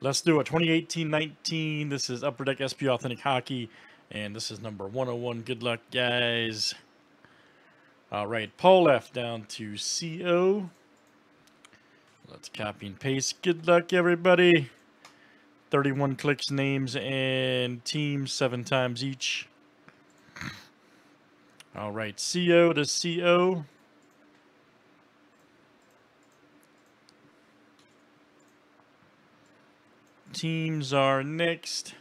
Let's do it. 2018-19. This is Upper Deck SP Authentic Hockey, and this is number 101. Good luck, guys. All right, Paul F down to CO. Let's copy and paste. Good luck, everybody. 31 clicks, names, and teams seven times each. All right, CO to CO. Teams are next.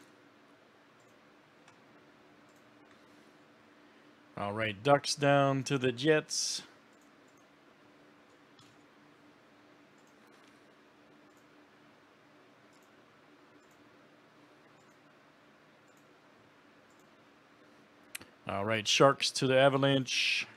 All right, Ducks down to the Jets. All right, Sharks to the Avalanche.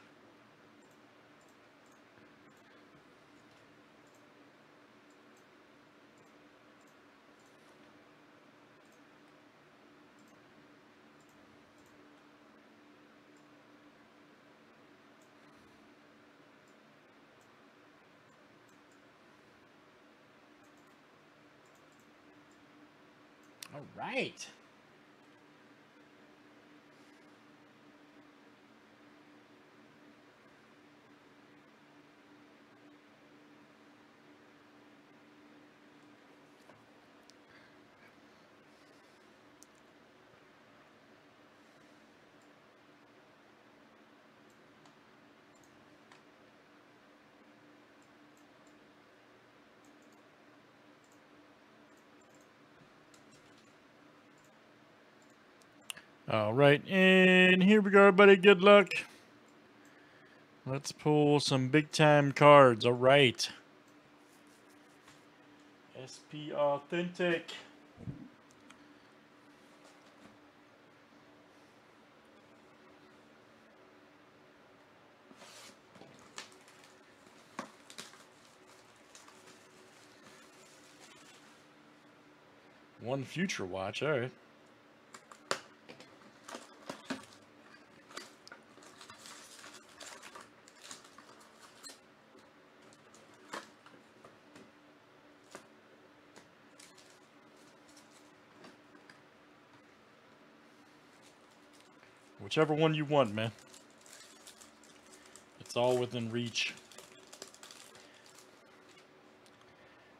All right. All right, and here we go, everybody. Good luck. Let's pull some big time cards. All right. SP Authentic. One future watch, all right. Whichever one you want, man. It's all within reach.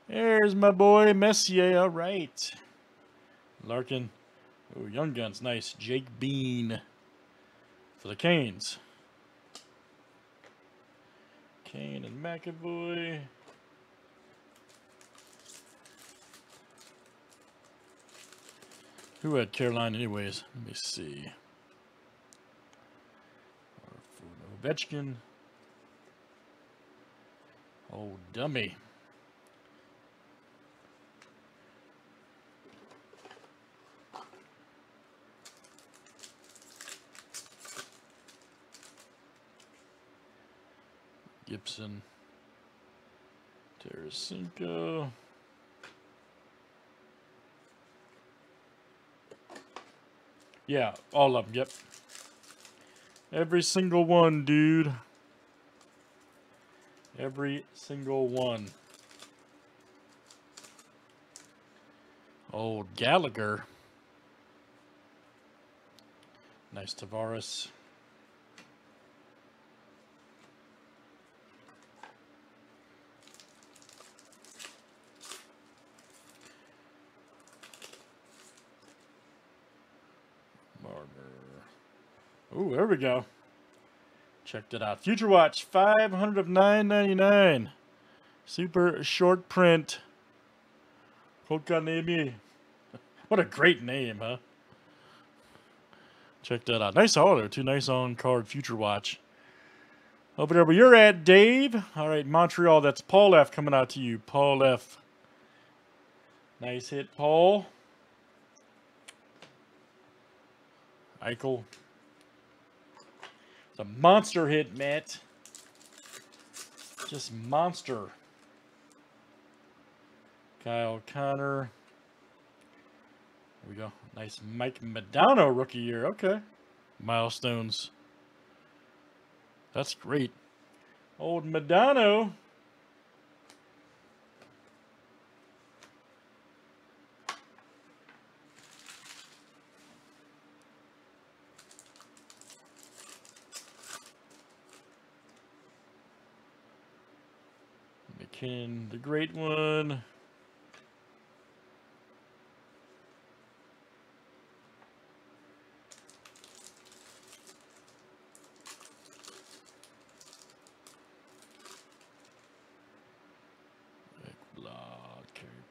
There's my boy Messier. All right. Larkin. Oh, Young Guns. Nice. Jake Bean for the Canes. Kane and McAvoy. Who had Carolina anyways? Let me see. Ovechkin. Oh, dummy. Gibson. Tarasenko. Yeah, all of them, yep. Every single one, dude. Every single one. Old Gallagher. Nice Tavares. Ooh, there we go. Checked it out. Future Watch, 500 of 999. Super short print. Kotkaniemi. What a great name, huh? Check that out. Nice auto, too. Nice on card Future Watch. Over there where you're at, Dave. All right, Montreal. That's Paul F coming out to you. Paul F. Nice hit, Paul. Eichel. A monster hit, Matt. Just monster. Kyle Connor. There we go. Nice Mike Modano rookie year. Okay. Milestones. That's great. Old Modano. Ken the Great One.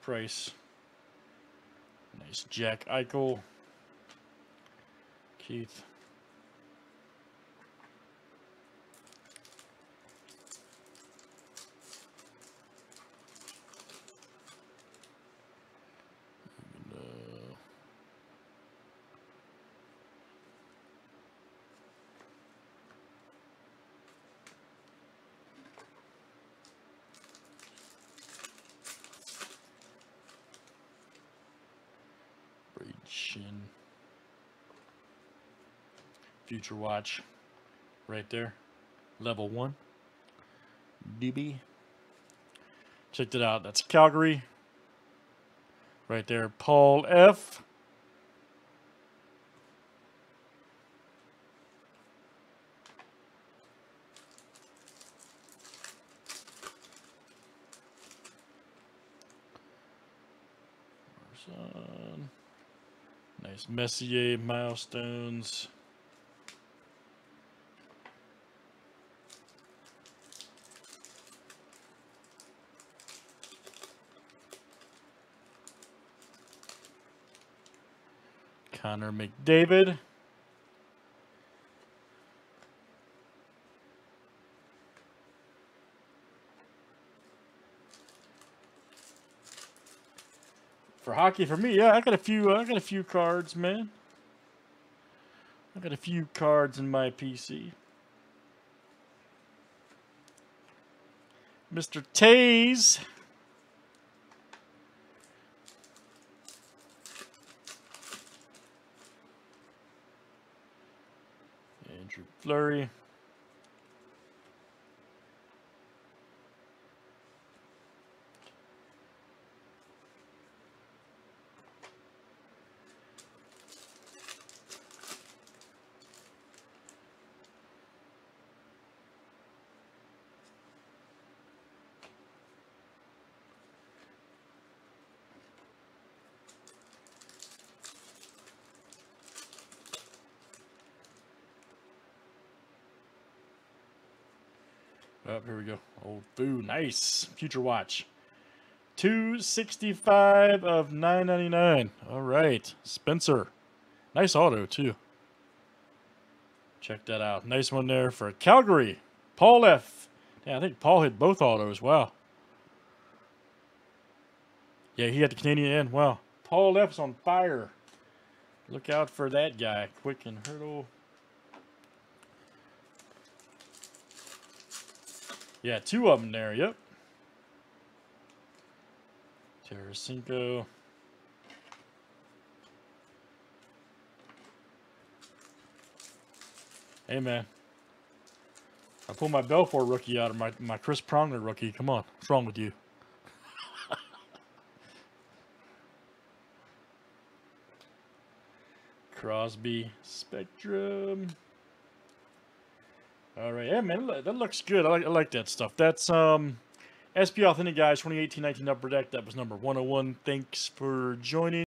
Price. Nice Jack Eichel. Keith. Future Watch. Right there. Level 1. DB. Checked it out. That's Calgary. Right there. Paul F. Nice Messier milestones. Connor McDavid. For hockey, for me, yeah, I got a few. Uh, I got a few cards, man. I got a few cards in my PC. Mr. Tays. Andrew Fleury. Oh, here we go. Old Foo, nice. Future Watch. 265 of 999. All right. Spencer. Nice auto, too. Check that out. Nice one there for Calgary. Paul F. Yeah, I think Paul hit both autos. Wow. Yeah, he had the Canadian end. Wow. Paul F's on fire. Look out for that guy. Quick and hurdle. Yeah, two of them there. Yep. Tarasenko. Hey, man. I pulled my Belfort rookie out of my, my Chris Pronger rookie. Come on. What's wrong with you? Crosby Spectrum. All right, yeah, man, that looks good. I like, I like that stuff. That's um, SP Authentic Guys 2018-19 Upper Deck. That was number 101. Thanks for joining.